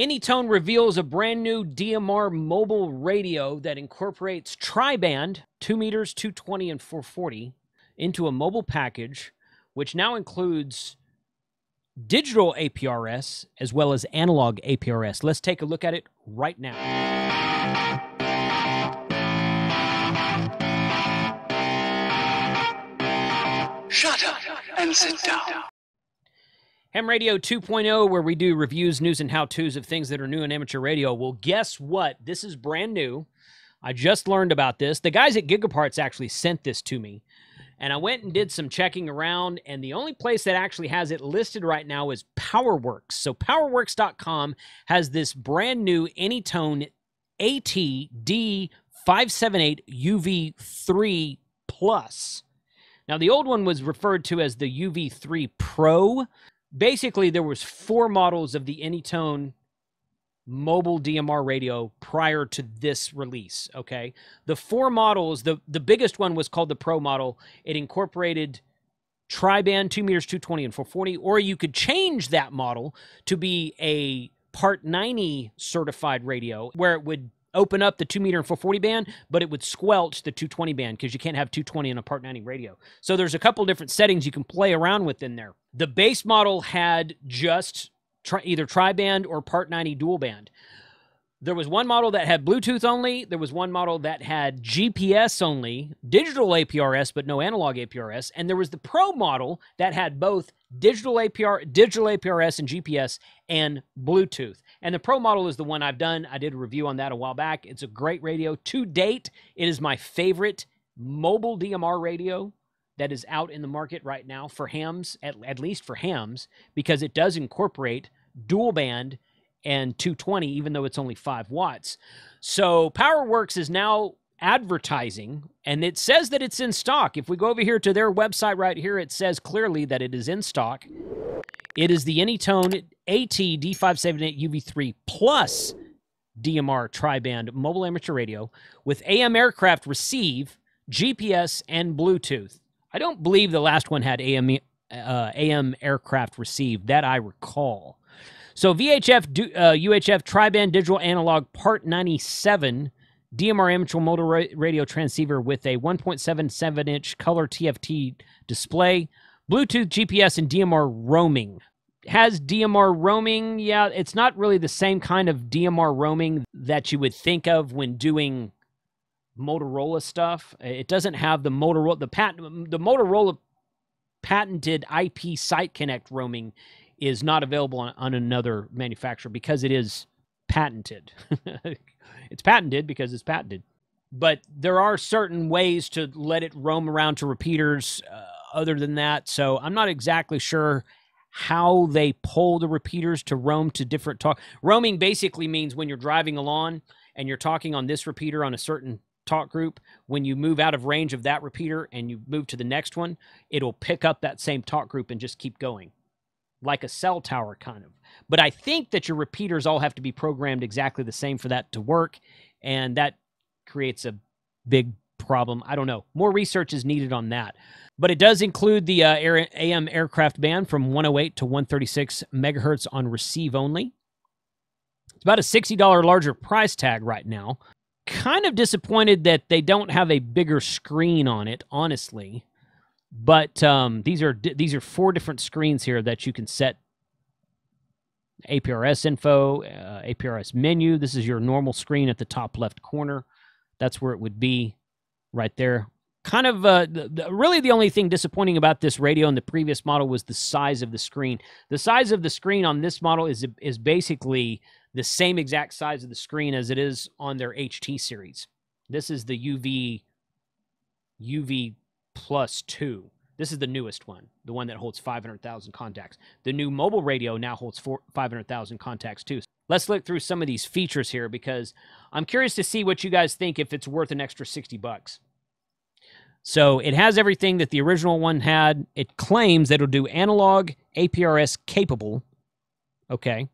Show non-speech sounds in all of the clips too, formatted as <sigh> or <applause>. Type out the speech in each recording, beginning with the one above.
Anytone reveals a brand new DMR mobile radio that incorporates tri-band, 2 meters, 220, and 440, into a mobile package, which now includes digital APRS as well as analog APRS. Let's take a look at it right now. Shut up and sit down. Ham Radio 2.0, where we do reviews, news, and how to's of things that are new in amateur radio. Well, guess what? This is brand new. I just learned about this. The guys at Gigaparts actually sent this to me. And I went and did some checking around, and the only place that actually has it listed right now is Powerwerx. So, Powerwerx.com has this brand new Anytone AT-D578 UV3 Plus. Now, the old one was referred to as the UV3 Pro. Basically, there was four models of the Anytone mobile DMR radio prior to this release. Okay. The four models, the, the biggest one was called the Pro model. It incorporated tri band, 2 meters, 220, and 440, or you could change that model to be a Part 90 certified radio where it would open up the 2 meter and 440 band, but it would squelch the 220 band because you can't have 220 in a Part 90 radio. So there's a couple different settings you can play around with in there. The base model had just tri- either tri-band or Part 90 dual band. There was one model that had Bluetooth only. There was one model that had GPS only, digital APRS, but no analog APRS. And there was the Pro model that had both digital APR, digital APRS and GPS and Bluetooth. And the Pro model is the one I've done. I did a review on that a while back. It's a great radio. To date, it is my favorite mobile DMR radio that is out in the market right now for hams, at, at least for hams, because it does incorporate dual band and 220, even though it's only five watts. So Powerwerx is now advertising and it says that it's in stock. If we go over here to their website right here, it says clearly that it is in stock. It is the Anytone AT D578 UV3 Plus DMR tri-band mobile amateur radio with AM aircraft receive, GPS, and Bluetooth. I don't believe the last one had AM uh, AM aircraft receive that I recall. So VHF uh, UHF tri-band digital analog Part 97 DMR amateur motor ra- radio transceiver with a 1.77 inch color TFT display, Bluetooth, GPS, and DMR roaming. Has DMR roaming? Yeah, it's not really the same kind of DMR roaming that you would think of when doing Motorola stuff. It doesn't have the Motorola the patent the Motorola patented IP site connect roaming is not available on, on another manufacturer because it is patented. <laughs> it's patented because it's patented. But there are certain ways to let it roam around to repeaters uh, other than that. So I'm not exactly sure how they pull the repeaters to roam to different talk. Roaming basically means when you're driving along and you're talking on this repeater on a certain talk group, when you move out of range of that repeater and you move to the next one, it'll pick up that same talk group and just keep going like a cell tower kind of. But I think that your repeaters all have to be programmed exactly the same for that to work. And that creates a big problem. I don't know. More research is needed on that. But it does include the uh, air, AM aircraft band from 108 to 136 megahertz on receive only. It's about a $60 larger price tag right now. Kind of disappointed that they don't have a bigger screen on it, honestly. But um, these are these are four different screens here that you can set APRS info, uh, APRS menu. This is your normal screen at the top left corner. That's where it would be right there. Kind of uh, the, the, really the only thing disappointing about this radio in the previous model was the size of the screen. The size of the screen on this model is is basically the same exact size of the screen as it is on their HT series. This is the UV UV plus 2. This is the newest one, the one that holds 500,000 contacts. The new mobile radio now holds 500,000 contacts too. Let's look through some of these features here because I'm curious to see what you guys think if it's worth an extra 60 bucks. So it has everything that the original one had. It claims that it'll do analog APRS capable. Okay.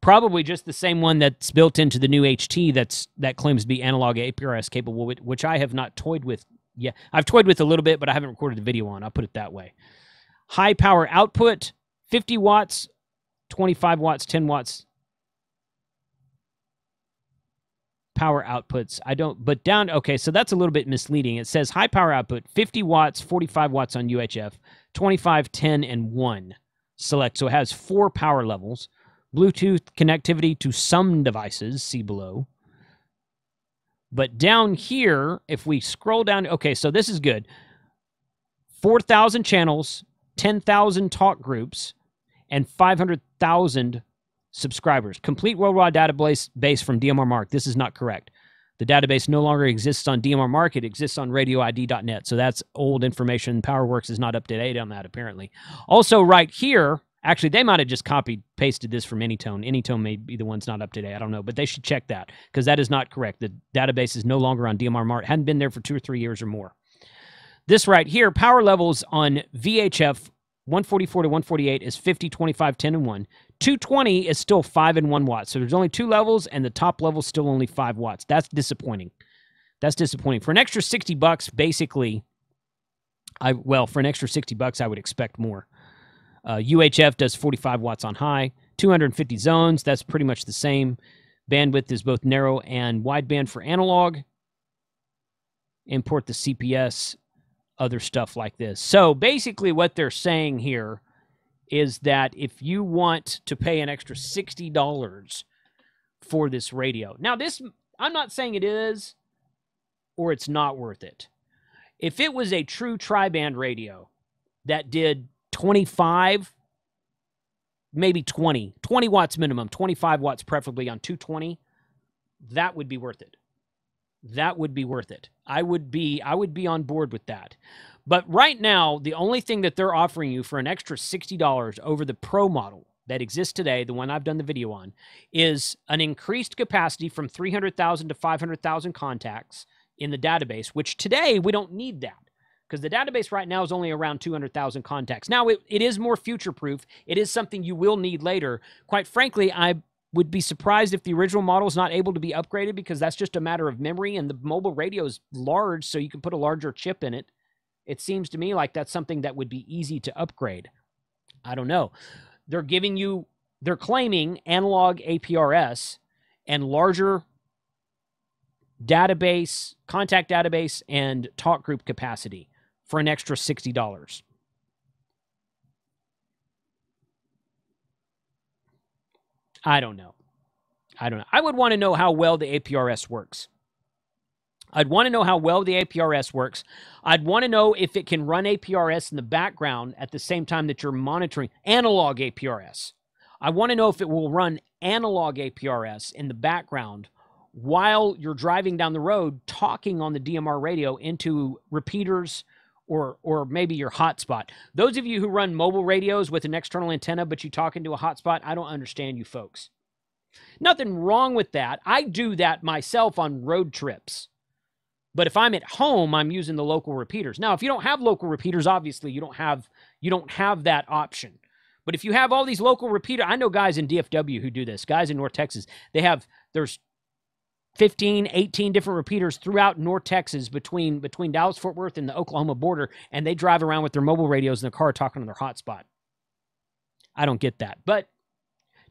Probably just the same one that's built into the new HT that's that claims to be analog APRS capable, which I have not toyed with yeah, I've toyed with a little bit, but I haven't recorded the video on. I'll put it that way. High power output, 50 watts, 25 watts, 10 watts, power outputs. I don't, but down, okay, so that's a little bit misleading. It says high power output 50 watts, 45 watts on UHF, 25, 10, and 1 select. So it has four power levels. Bluetooth connectivity to some devices, see below. But down here, if we scroll down, okay, so this is good. 4,000 channels, 10,000 talk groups, and 500,000 subscribers. Complete worldwide database base from DMR-MARC. This is not correct. The database no longer exists on DMR-MARC. It exists on radioid.net. So that's old information. Powerwerx is not up to date on that, apparently. Also, right here, actually, they might have just copied, pasted this from Anytone. Anytone may be the one's not up to date. I don't know, but they should check that because that is not correct. The database is no longer on DMR-MARC. Hadn't been there for two or three years or more. This right here, power levels on VHF 144 to 148 is 50, 25, 10, and 1. 220 is still 5 and 1 watts. So there's only two levels, and the top level still only 5 watts. That's disappointing. That's disappointing. For an extra 60 bucks, basically, I well, for an extra 60 bucks, I would expect more. Uh, UHF does 45 watts on high, 250 zones. That's pretty much the same. Bandwidth is both narrow and wideband for analog. Import the CPS other stuff like this. So basically, what they're saying here is that if you want to pay an extra $60 for this radio, now, this, I'm not saying it is or it's not worth it. If it was a true tri band radio that did 25, maybe 20, 20 watts minimum, 25 watts preferably on 220, that would be worth it that would be worth it. I would be I would be on board with that. But right now, the only thing that they're offering you for an extra $60 over the Pro model that exists today, the one I've done the video on, is an increased capacity from 300,000 to 500,000 contacts in the database, which today we don't need that because the database right now is only around 200,000 contacts. Now, it, it is more future proof. It is something you will need later. Quite frankly, I would be surprised if the original model is not able to be upgraded because that's just a matter of memory and the mobile radio is large so you can put a larger chip in it it seems to me like that's something that would be easy to upgrade i don't know they're giving you they're claiming analog aprs and larger database contact database and talk group capacity for an extra $60 I don't know. I don't know. I would want to know how well the APRS works. I'd want to know how well the APRS works. I'd want to know if it can run APRS in the background at the same time that you're monitoring analog APRS. I want to know if it will run analog APRS in the background while you're driving down the road talking on the DMR radio into repeaters or or maybe your hotspot. Those of you who run mobile radios with an external antenna, but you talk into a hotspot, I don't understand you folks. Nothing wrong with that. I do that myself on road trips. But if I'm at home, I'm using the local repeaters. Now, if you don't have local repeaters, obviously you don't have you don't have that option. But if you have all these local repeater, I know guys in DFW who do this. Guys in North Texas, they have there's 15, 18 different repeaters throughout North Texas between between Dallas Fort Worth and the Oklahoma border, and they drive around with their mobile radios in their car talking on their hotspot. I don't get that, but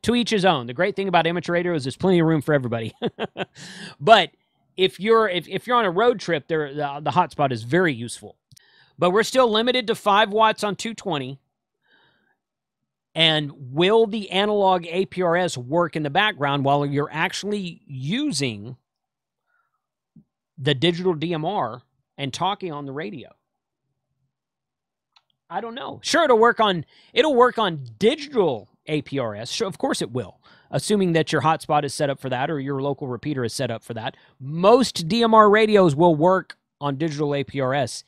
to each his own. The great thing about amateur radio is there's plenty of room for everybody. <laughs> but if you're if, if you're on a road trip, there the, the hotspot is very useful. But we're still limited to five watts on 220. And will the analog APRS work in the background while you're actually using the digital DMR and talking on the radio? I don't know. Sure, it'll work on it'll work on digital APRS. Sure, of course it will, assuming that your hotspot is set up for that or your local repeater is set up for that. Most DMR radios will work on digital APRS.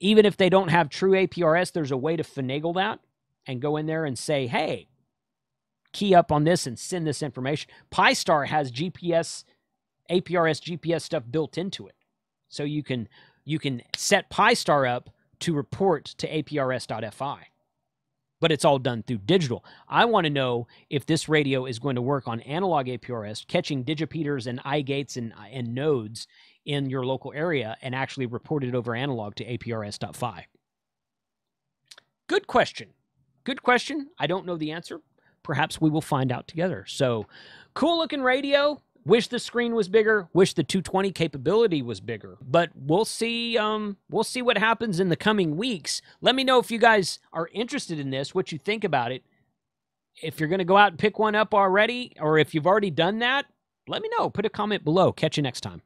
Even if they don't have true APRS, there's a way to finagle that and go in there and say, hey, key up on this and send this information. Pi-Star has GPS, APRS GPS stuff built into it. So you can you can set Pi-Star up to report to APRS.FI. But it's all done through digital. I want to know if this radio is going to work on analog APRS, catching digipeaters and iGates and, and nodes in your local area and actually report it over analog to APRS.FI. Good question. Good question. I don't know the answer. Perhaps we will find out together. So, cool looking radio. Wish the screen was bigger. Wish the 220 capability was bigger. But we'll see. Um, we'll see what happens in the coming weeks. Let me know if you guys are interested in this. What you think about it. If you're going to go out and pick one up already, or if you've already done that, let me know. Put a comment below. Catch you next time.